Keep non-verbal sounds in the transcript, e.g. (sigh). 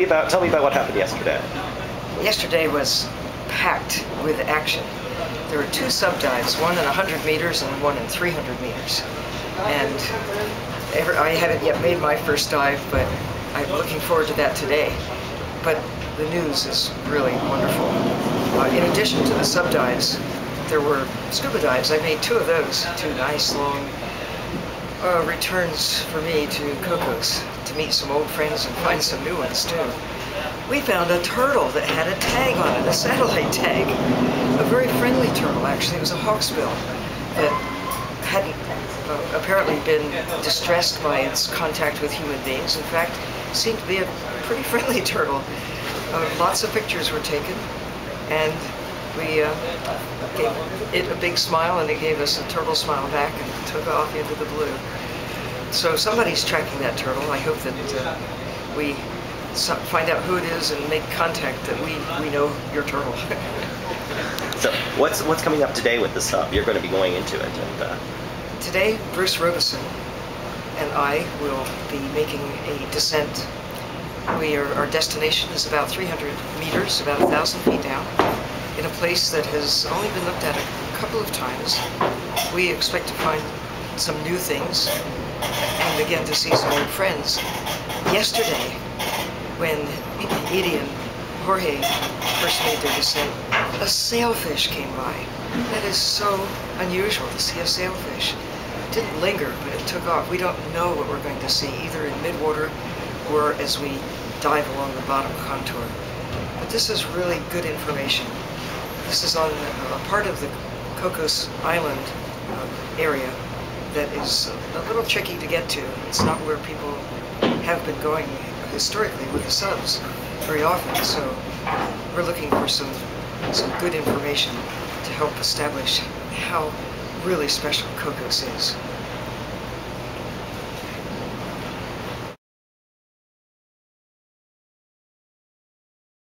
me about, tell me about what happened yesterday. Yesterday was packed with action. There were two subdives, one in 100 meters and one in 300 meters. And ever, I haven't yet made my first dive, but I'm looking forward to that today. But the news is really wonderful. Uh, in addition to the subdives, there were scuba dives. I made two of those, two nice long uh, returns for me to Cocos to meet some old friends and find some new ones too. We found a turtle that had a tag on it, a satellite tag. A very friendly turtle, actually. It was a hawksbill that hadn't uh, apparently been distressed by its contact with human beings. In fact, seemed to be a pretty (laughs) friendly turtle. Uh, lots of pictures were taken, and we uh, gave it a big smile, and it gave us a turtle smile back and took off into the blue. So somebody's tracking that turtle. I hope that uh, we find out who it is and make contact that we, we know your turtle. So what's what's coming up today with the sub? You're going to be going into it, and uh, Today, Bruce Robison and I will be making a descent. We are, our destination is about 300 meters, about 1,000 feet down, in a place that has only been looked at a couple of times. We expect to find some new things and again to see some old friends. Yesterday, when Edie and Jorge first made their descent, a sailfish came by. That is so unusual to see a sailfish. It didn't linger, but it took off. We don't know what we're going to see, either in midwater or as we dive along the bottom contour. But this is really good information. This is on a part of the Cocos Island uh, area that is a little tricky to get to. It's not where people have been going historically with the subs very often. So we're looking for some some good information to help establish how really special Cocos is.